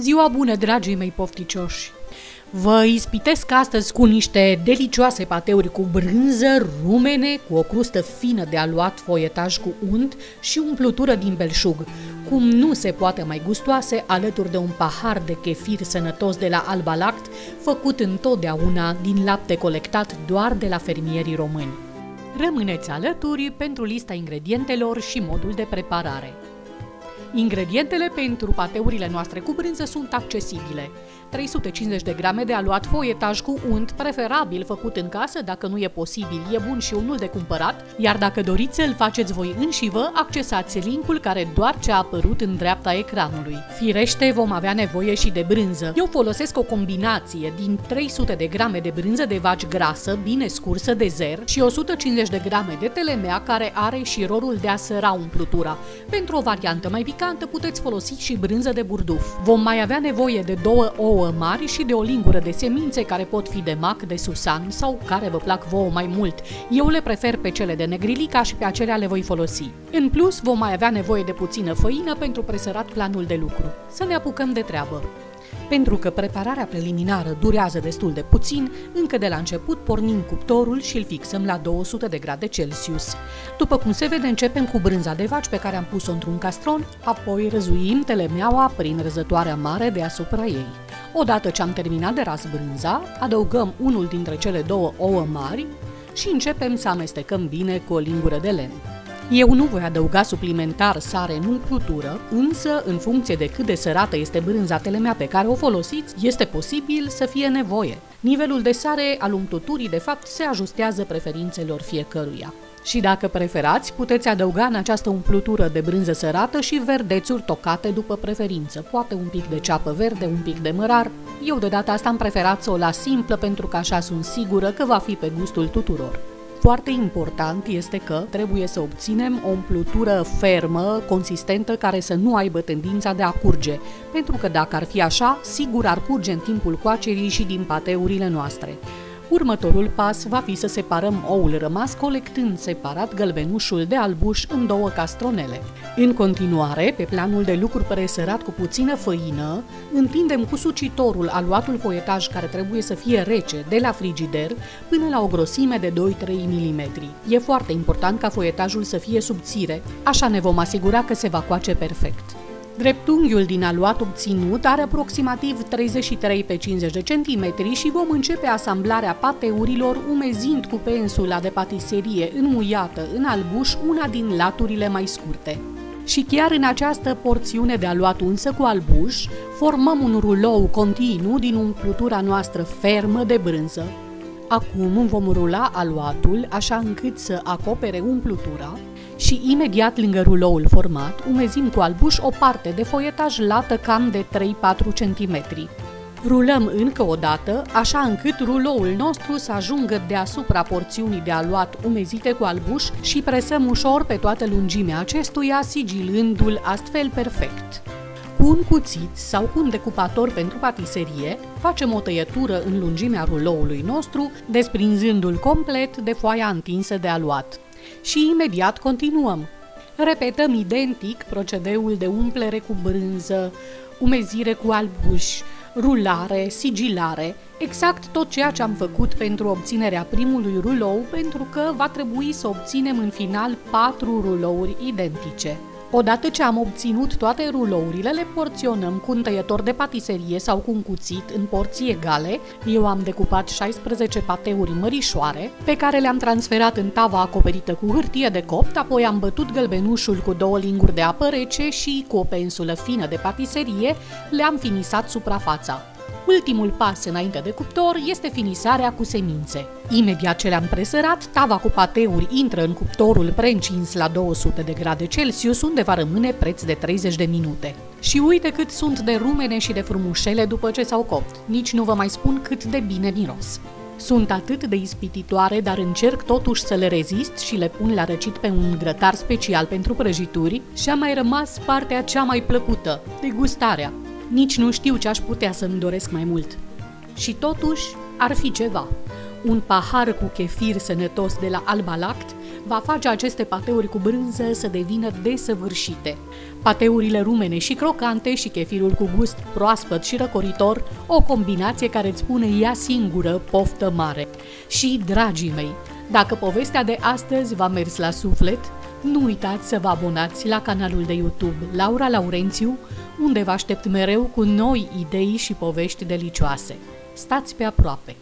Ziua bună, dragii mei pofticioși! Vă ispitesc astăzi cu niște delicioase pateuri cu brânză, rumene, cu o crustă fină de aluat, foietaj cu unt și umplutură din belșug, cum nu se poate mai gustoase alături de un pahar de chefir sănătos de la Alba Lact, făcut întotdeauna din lapte colectat doar de la fermierii români. Rămâneți alături pentru lista ingredientelor și modul de preparare. Ingredientele pentru pateurile noastre cu brânză sunt accesibile. 350 de grame de aluat foietaj cu unt, preferabil făcut în casă, dacă nu e posibil, e bun și unul de cumpărat, iar dacă doriți să-l faceți voi înși vă, accesați linkul care doar ce a apărut în dreapta ecranului. Firește, vom avea nevoie și de brânză. Eu folosesc o combinație din 300 de grame de brânză de vaci grasă, bine scursă de zer, și 150 de grame de telemea, care are și rolul de a săra umplutura. Pentru o variantă mai picantă puteți folosi și brânză de burduf. Vom mai avea nevoie de două ouă ouă mari și de o lingură de semințe care pot fi de mac, de susan sau care vă plac vouă mai mult. Eu le prefer pe cele de negrilica și pe acelea le voi folosi. În plus, vom mai avea nevoie de puțină făină pentru presărat planul de lucru. Să ne apucăm de treabă. Pentru că prepararea preliminară durează destul de puțin, încă de la început pornim cuptorul și îl fixăm la 200 de grade Celsius. După cum se vede, începem cu brânza de vaci pe care am pus-o într-un castron, apoi răzuim telemeaua prin răzătoarea mare deasupra ei. Odată ce am terminat de ras brânza, adăugăm unul dintre cele două ouă mari și începem să amestecăm bine cu o lingură de lemn. Eu nu voi adăuga suplimentar sare în umplutură, însă, în funcție de cât de sărată este brânza telemea pe care o folosiți, este posibil să fie nevoie. Nivelul de sare al umpluturii, de fapt, se ajustează preferințelor fiecăruia. Și dacă preferați, puteți adăuga în această umplutură de brânză sărată și verdețuri tocate după preferință, poate un pic de ceapă verde, un pic de mărar. Eu de data asta am preferat să o las simplă pentru că așa sunt sigură că va fi pe gustul tuturor. Foarte important este că trebuie să obținem o umplutură fermă, consistentă, care să nu aibă tendința de a curge, pentru că dacă ar fi așa, sigur ar curge în timpul coacerii și din pateurile noastre. Următorul pas va fi să separăm oul rămas colectând separat gălbenușul de albuș în două castronele. În continuare, pe planul de lucru presărat cu puțină făină, întindem cu sucitorul aluatul foietaj care trebuie să fie rece de la frigider până la o grosime de 2-3 mm. E foarte important ca foietajul să fie subțire, așa ne vom asigura că se va coace perfect. Dreptunghiul din aluat obținut are aproximativ 33 pe 50 de centimetri și vom începe asamblarea pateurilor umezind cu pensula de patiserie înmuiată în albuș una din laturile mai scurte. Și chiar în această porțiune de aluat unsă cu albuș, formăm un rulou continuu din umplutura noastră fermă de brânză. Acum vom rula aluatul așa încât să acopere umplutura și imediat lângă ruloul format umezim cu albuș o parte de foietaj lată cam de 3-4 cm. Rulăm încă o dată, așa încât ruloul nostru să ajungă deasupra porțiunii de aluat umezite cu albuș și presăm ușor pe toată lungimea acestuia, sigilându-l astfel perfect. Cu un cuțit sau cu un decupator pentru patiserie, facem o tăietură în lungimea ruloului nostru, desprinzându-l complet de foaia întinsă de aluat și imediat continuăm. Repetăm identic procedeul de umplere cu brânză, umezire cu albuș, rulare, sigilare, exact tot ceea ce am făcut pentru obținerea primului rulou, pentru că va trebui să obținem în final patru rulouri identice. Odată ce am obținut toate rulourile, le porționăm cu un tăietor de patiserie sau cu un cuțit în porții egale. Eu am decupat 16 pateuri mărișoare, pe care le-am transferat în tava acoperită cu hârtie de copt, apoi am bătut gălbenușul cu două linguri de apă rece și cu o pensulă fină de patiserie le-am finisat suprafața. Ultimul pas înainte de cuptor este finisarea cu semințe. Imediat ce le-am presărat, tava cu pateuri intră în cuptorul preîncins la 200 de grade Celsius, unde va rămâne preț de 30 de minute. Și uite cât sunt de rumene și de frumușele după ce s-au copt. Nici nu vă mai spun cât de bine miros. Sunt atât de ispititoare, dar încerc totuși să le rezist și le pun la răcit pe un grătar special pentru prăjituri și a mai rămas partea cea mai plăcută, degustarea. Nici nu știu ce aș putea să-mi doresc mai mult. Și totuși, ar fi ceva. Un pahar cu chefir sănătos de la Alba Lact va face aceste pateuri cu brânză să devină desăvârșite. Pateurile rumene și crocante și chefirul cu gust proaspăt și răcoritor, o combinație care îți spune ea singură poftă mare. Și, dragii mei, dacă povestea de astăzi v-a mers la suflet, nu uitați să vă abonați la canalul de YouTube Laura Laurențiu, unde vă aștept mereu cu noi idei și povești delicioase. Stați pe aproape!